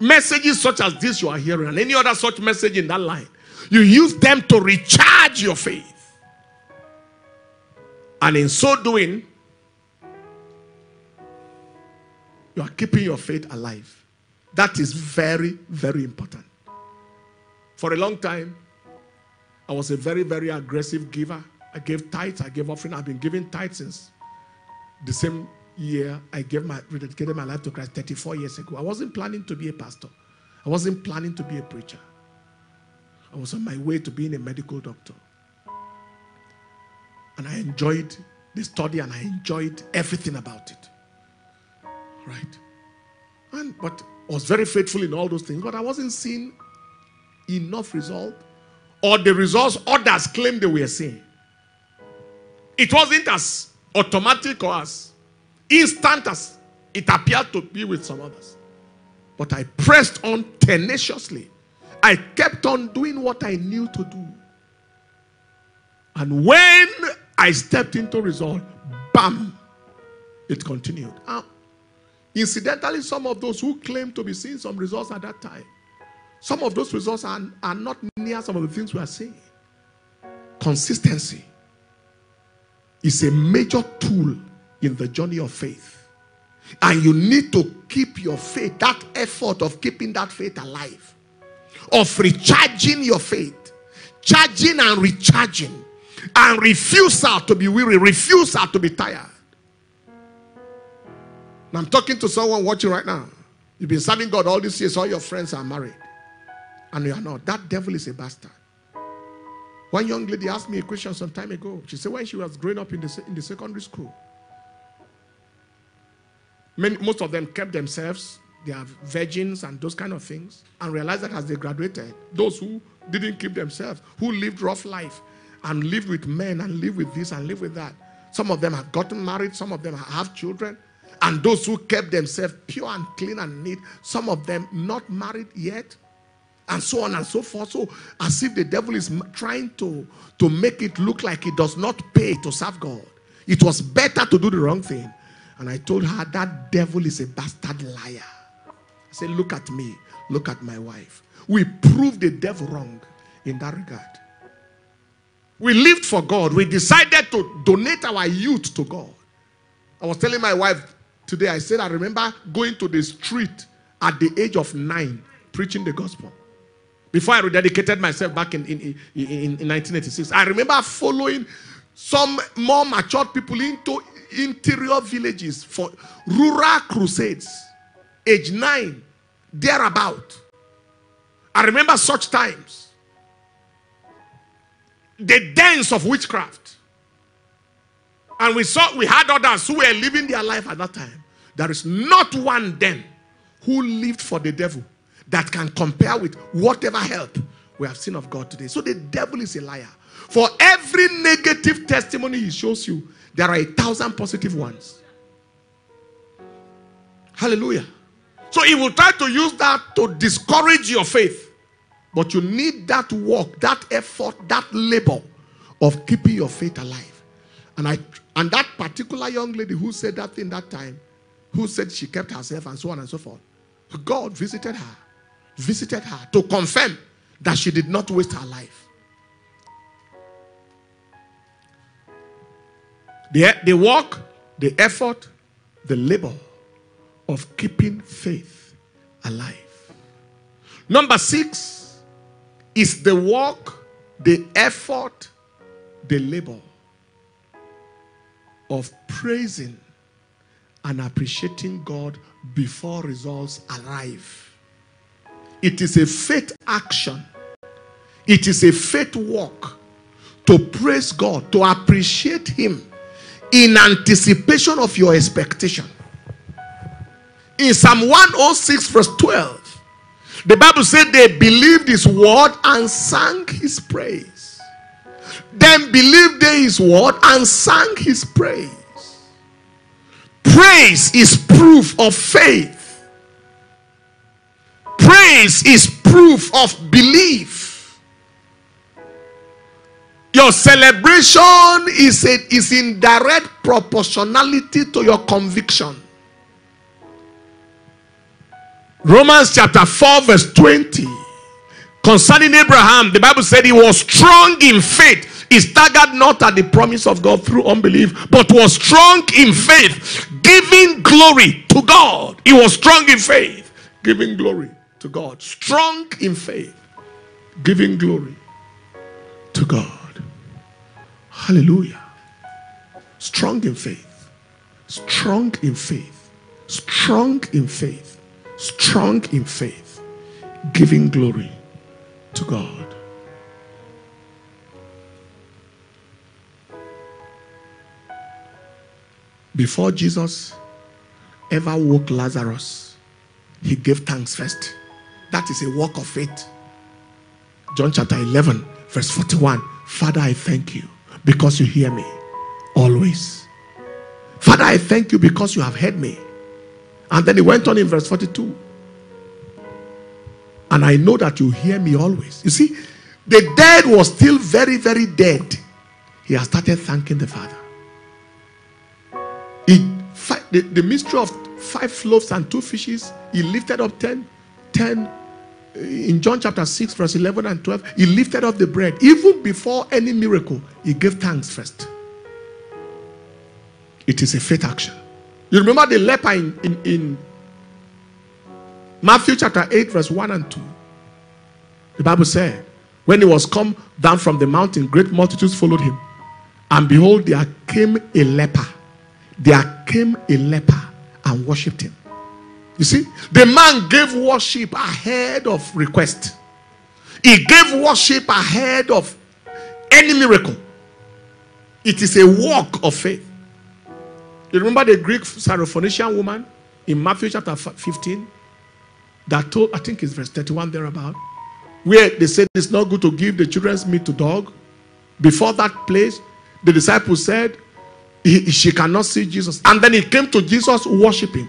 Messages such as this you are hearing, and any other such message in that line, you use them to recharge your faith. And in so doing, you are keeping your faith alive. That is very, very important. For a long time, I was a very, very aggressive giver. I gave tithes, I gave offering. I've been giving tithes since the same year I gave my dedicated my life to Christ 34 years ago. I wasn't planning to be a pastor. I wasn't planning to be a preacher. I was on my way to being a medical doctor. And I enjoyed the study and I enjoyed everything about it. Right? And but I was very faithful in all those things, but I wasn't seeing enough result or the results others claimed they were seeing. It wasn't as automatic or as instant as it appeared to be with some others. But I pressed on tenaciously. I kept on doing what I knew to do. And when I stepped into result, bam, it continued. Uh, incidentally, some of those who claim to be seeing some results at that time, some of those results are, are not near some of the things we are seeing. Consistency is a major tool in the journey of faith. And you need to keep your faith, that effort of keeping that faith alive, of recharging your faith, charging and recharging, and refusal to be weary, refusal to be tired. Now I'm talking to someone watching right now. You've been serving God all these years, all your friends are married, and you are not. That devil is a bastard. One young lady asked me a question some time ago. She said, when she was growing up in the, in the secondary school, Many, most of them kept themselves, they are virgins and those kind of things, and realized that as they graduated, those who didn't keep themselves, who lived rough life and lived with men and lived with this and lived with that, some of them have gotten married, some of them have children, and those who kept themselves pure and clean and neat, some of them not married yet, and so on and so forth. So, as if the devil is trying to, to make it look like it does not pay to serve God. It was better to do the wrong thing. And I told her that devil is a bastard liar. I said, Look at me, look at my wife. We proved the devil wrong in that regard. We lived for God. We decided to donate our youth to God. I was telling my wife today, I said, I remember going to the street at the age of nine preaching the gospel. Before I rededicated myself back in, in, in, in 1986, I remember following some more matured people into interior villages for rural crusades, age nine, thereabout. I remember such times. The dance of witchcraft. And we saw we had others who were living their life at that time. There is not one then who lived for the devil that can compare with whatever help we have seen of God today. So the devil is a liar. For every negative testimony he shows you, there are a thousand positive ones. Hallelujah. So he will try to use that to discourage your faith. But you need that work, that effort, that labor of keeping your faith alive. And I and that particular young lady who said that thing that time, who said she kept herself and so on and so forth, God visited her visited her to confirm that she did not waste her life. The, the work, the effort, the labor of keeping faith alive. Number six is the work, the effort, the labor of praising and appreciating God before results arrive. It is a faith action. It is a faith walk to praise God, to appreciate Him in anticipation of your expectation. In Psalm 106, verse 12, the Bible said they believed His word and sang His praise. Then believed they His word and sang His praise. Praise is proof of faith. Praise is proof of belief. Your celebration is, a, is in direct proportionality to your conviction. Romans chapter 4, verse 20. Concerning Abraham, the Bible said he was strong in faith. He staggered not at the promise of God through unbelief, but was strong in faith, giving glory to God. He was strong in faith, giving glory to God, strong in faith, giving glory to God. Hallelujah. Strong in faith, strong in faith, strong in faith, strong in faith, giving glory to God. Before Jesus ever woke Lazarus, he gave thanks first. That is a work of faith. John chapter 11, verse 41. Father, I thank you because you hear me always. Father, I thank you because you have heard me. And then he went on in verse 42. And I know that you hear me always. You see, the dead was still very, very dead. He has started thanking the Father. He, the, the mystery of five loaves and two fishes, he lifted up ten, ten in John chapter 6, verse 11 and 12, he lifted up the bread. Even before any miracle, he gave thanks first. It is a faith action. You remember the leper in, in, in Matthew chapter 8, verse 1 and 2. The Bible said, when he was come down from the mountain, great multitudes followed him. And behold, there came a leper. There came a leper and worshipped him. You see, the man gave worship ahead of request. He gave worship ahead of any miracle. It is a walk of faith. You remember the Greek Syrophoenician woman in Matthew chapter 15 that told, I think it's verse 31 thereabout, where they said it's not good to give the children's meat to dog. Before that place, the disciples said she cannot see Jesus. And then he came to Jesus worshiping.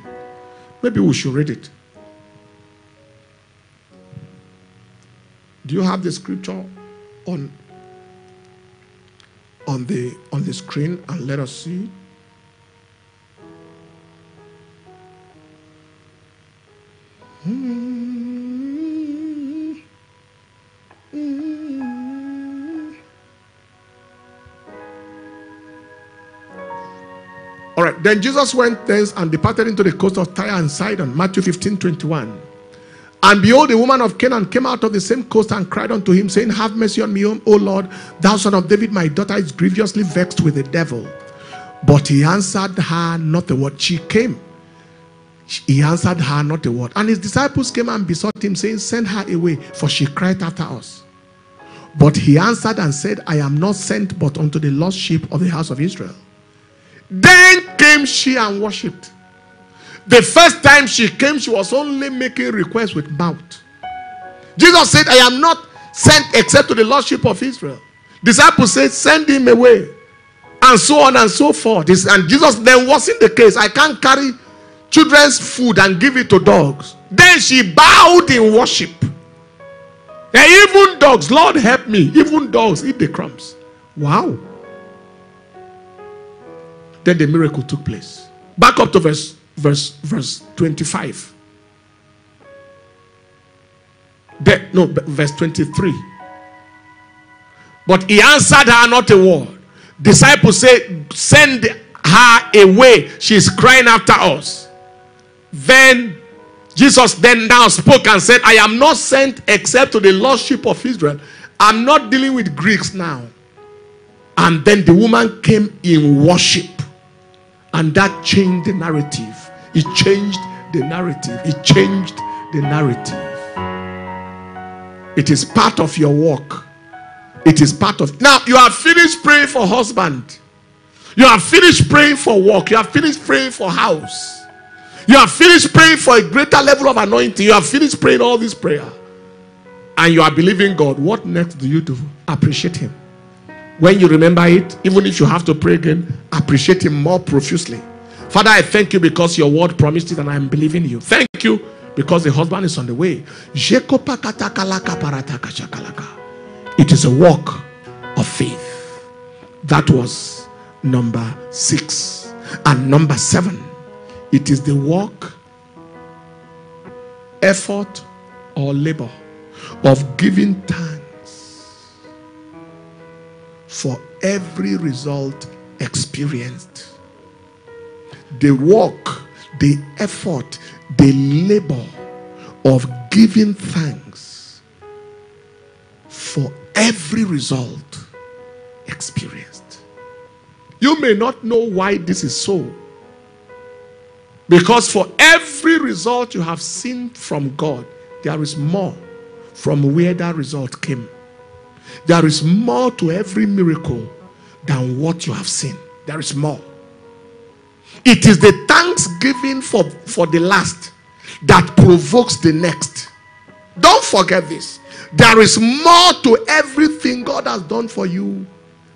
Maybe we should read it. Do you have the scripture on on the on the screen and let us see? All then Jesus went thence and departed into the coast of Tyre and Sidon. Matthew 15 21. And behold, a woman of Canaan came out of the same coast and cried unto him, saying, Have mercy on me, O Lord, thou son of David, my daughter is grievously vexed with the devil. But he answered her not a word. She came. He answered her not a word. And his disciples came and besought him, saying, Send her away, for she cried after us. But he answered and said, I am not sent but unto the lost sheep of the house of Israel. Then came she and worshipped. The first time she came, she was only making requests with mouth. Jesus said, I am not sent except to the Lordship of Israel. Disciples said, Send him away. And so on and so forth. And Jesus then wasn't the case. I can't carry children's food and give it to dogs. Then she bowed in worship. And even dogs, Lord help me, even dogs eat the crumbs. Wow. Then the miracle took place. Back up to verse verse verse 25 the, no verse 23 but he answered her not a word. Disciples say send her away. She's crying after us. Then jesus then now spoke and said i am not sent except to the lordship of israel. I'm not dealing with greeks now. And then the woman came in worship and that changed the narrative it changed the narrative. It changed the narrative. It is part of your work. It is part of. Now, you have finished praying for husband. You have finished praying for work. You have finished praying for house. You have finished praying for a greater level of anointing. You have finished praying all this prayer. And you are believing God. What next do you do? Appreciate Him. When you remember it, even if you have to pray again, appreciate Him more profusely. Father, I thank you because your word promised it and I am believing you. Thank you because the husband is on the way. It is a walk of faith. That was number six. And number seven, it is the work, effort, or labor of giving thanks for every result experienced the work, the effort, the labor of giving thanks for every result experienced. You may not know why this is so. Because for every result you have seen from God, there is more from where that result came. There is more to every miracle than what you have seen. There is more. It is the thanksgiving for, for the last that provokes the next. Don't forget this. There is more to everything God has done for you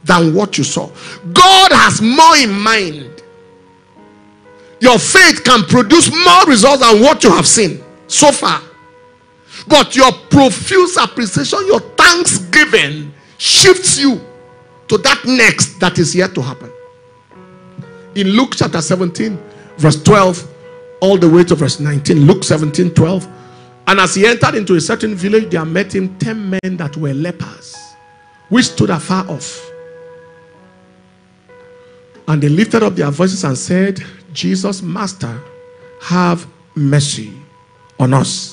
than what you saw. God has more in mind. Your faith can produce more results than what you have seen so far. But your profuse appreciation, your thanksgiving shifts you to that next that is yet to happen in Luke chapter 17, verse 12, all the way to verse 19. Luke 17, 12. And as he entered into a certain village, there met him ten men that were lepers, which stood afar off. And they lifted up their voices and said, Jesus, Master, have mercy on us.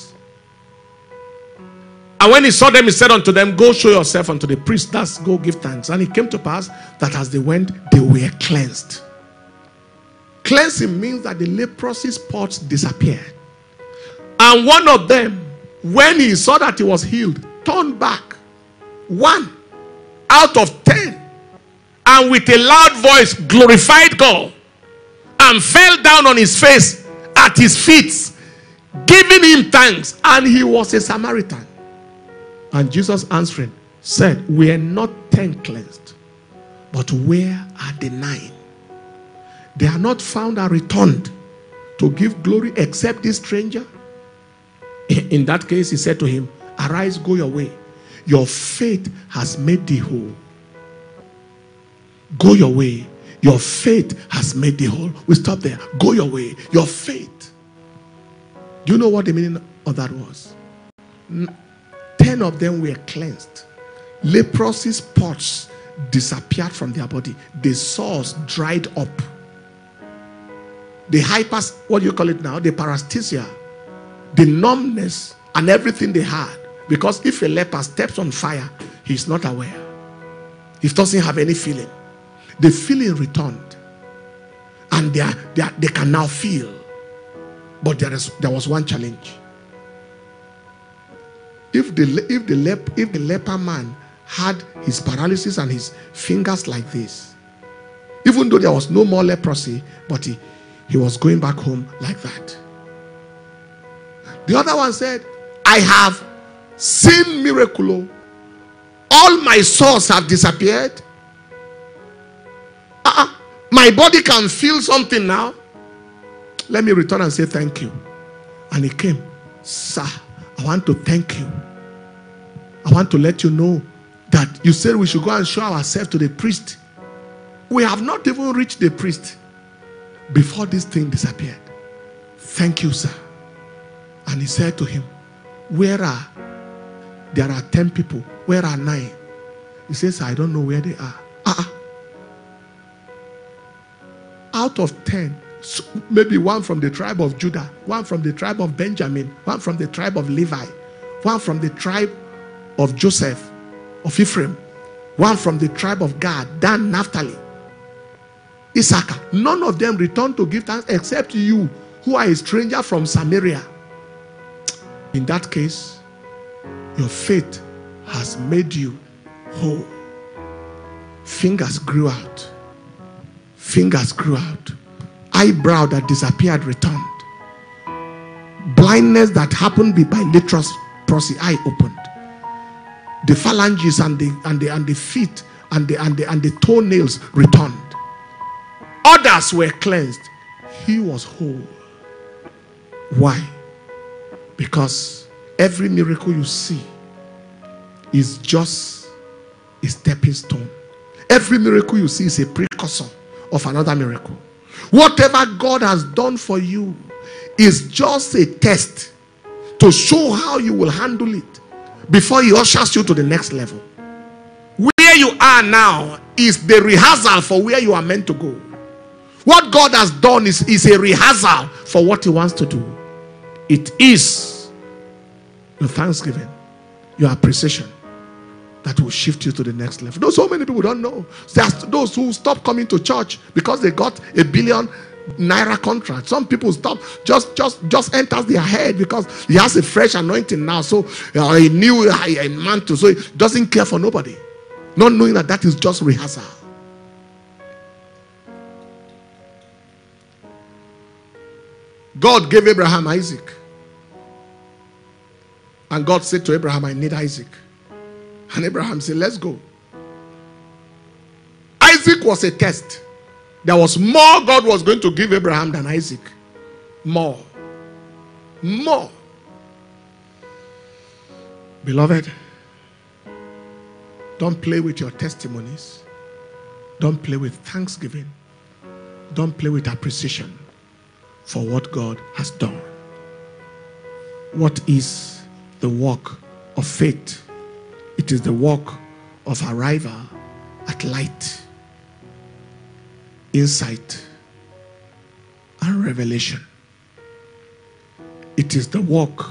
And when he saw them, he said unto them, Go show yourself unto the priest. That's go give thanks. And it came to pass that as they went, they were cleansed. Cleansing means that the leprosy spots disappeared. And one of them, when he saw that he was healed, turned back. One out of ten. And with a loud voice glorified God and fell down on his face at his feet, giving him thanks. And he was a Samaritan. And Jesus answering said, We are not ten cleansed, but where are the nine? They are not found and returned to give glory except this stranger. (laughs) In that case, he said to him, Arise, go your way. Your faith has made thee whole. Go your way. Your faith has made thee whole. We stop there. Go your way. Your faith. Do you know what the meaning of that was? Ten of them were cleansed. Leprosy spots disappeared from their body. The sores dried up. The hypers, what do you call it now? The paresthesia, the numbness, and everything they had. Because if a leper steps on fire, he's not aware. He doesn't have any feeling. The feeling returned. And they, are, they, are, they can now feel. But there, is, there was one challenge. If the, if, the lep, if the leper man had his paralysis and his fingers like this, even though there was no more leprosy, but he, he was going back home like that. The other one said, I have seen miracle. All my sores have disappeared. Uh-uh. My body can feel something now. Let me return and say thank you. And he came, Sir, I want to thank you. I want to let you know that you said we should go and show ourselves to the priest. We have not even reached the priest before this thing disappeared. Thank you, sir. And he said to him, Where are there are 10 people? Where are nine? He says, I don't know where they are. Uh-uh. Out of 10, maybe one from the tribe of Judah, one from the tribe of Benjamin, one from the tribe of Levi, one from the tribe of Joseph, of Ephraim, one from the tribe of Gad, Dan, Naphtali, Issachar. None of them returned to give thanks except you, who are a stranger from Samaria. In that case, your faith has made you whole. Fingers grew out. Fingers grew out. Eyebrow that disappeared returned. Blindness that happened by leprosy, eye opened the phalanges and the and the and the feet and the and the and the toenails returned. Others were cleansed. He was whole. Why? Because every miracle you see is just a stepping stone. Every miracle you see is a precursor of another miracle. Whatever God has done for you is just a test to show how you will handle it before he ushers you to the next level. Where you are now is the rehearsal for where you are meant to go. What God has done is, is a rehearsal for what he wants to do. It is your thanksgiving, your appreciation that will shift you to the next level. Those so many people don't know. There's those who stop coming to church because they got a billion naira contract. Some people stop just just just enters their head because he has a fresh anointing now. So uh, a new uh, mantle. So he doesn't care for nobody, not knowing that that is just rehearsal. God gave Abraham Isaac. And God said to Abraham, I need Isaac. And Abraham said, Let's go. Isaac was a test. There was more God was going to give Abraham than Isaac. More. More. Beloved, don't play with your testimonies. Don't play with thanksgiving. Don't play with appreciation for what God has done. What is the work of faith? It is the work of arrival at light insight and revelation. It is the work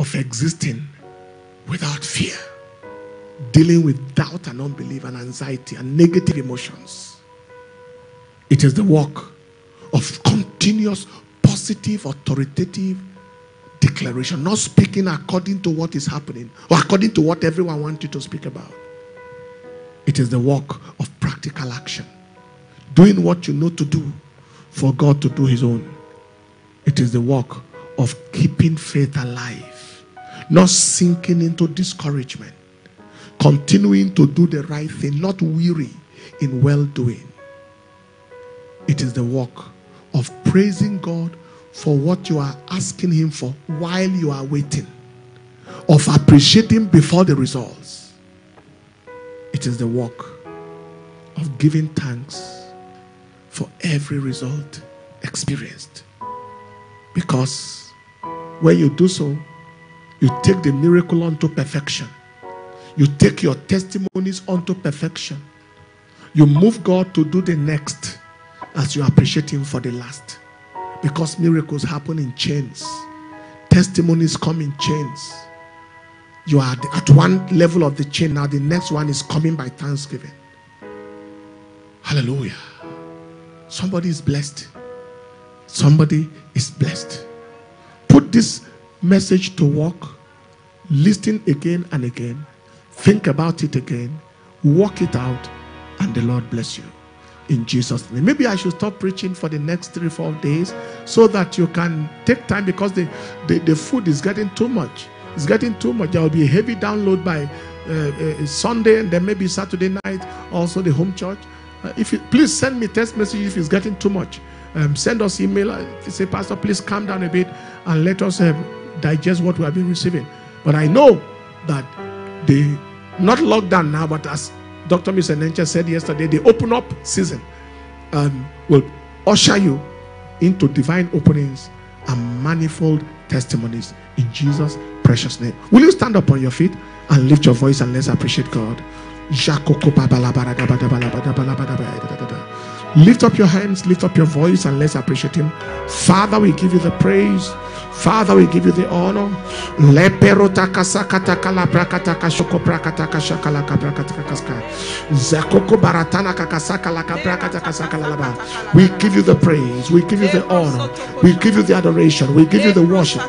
of existing without fear, dealing with doubt and unbelief and anxiety and negative emotions. It is the work of continuous positive, authoritative declaration, not speaking according to what is happening or according to what everyone wants you to speak about. It is the work of practical action doing what you know to do for God to do His own. It is the work of keeping faith alive, not sinking into discouragement, continuing to do the right thing, not weary in well doing. It is the work of praising God for what you are asking Him for while you are waiting, of appreciating before the results. It is the work of giving thanks for every result experienced. Because when you do so, you take the miracle unto perfection. You take your testimonies unto perfection. You move God to do the next as you appreciate Him for the last. Because miracles happen in chains, testimonies come in chains. You are at one level of the chain, now the next one is coming by thanksgiving. Hallelujah. Somebody is blessed. Somebody is blessed. Put this message to work. Listen again and again. Think about it again. Work it out. And the Lord bless you. In Jesus' name. Maybe I should stop preaching for the next three, four days so that you can take time because the, the, the food is getting too much. It's getting too much. There will be a heavy download by uh, uh, Sunday and then maybe Saturday night, also the home church. Uh, if you, please send me text message if it's getting too much. Um, send us email. Uh, say, Pastor, please calm down a bit and let us uh, digest what we have been receiving. But I know that the not lockdown now, but as Dr. Mrs. Enenche said yesterday, the open up season um, will usher you into divine openings and manifold testimonies in Jesus' precious name. Will you stand up on your feet and lift your voice and let's appreciate God? Lift up your hands, lift up your voice, and let's appreciate Him. Father, we give you the praise. Father, we give you the honor. We give you the praise. We give you the honor. We give you the adoration. We give you the worship.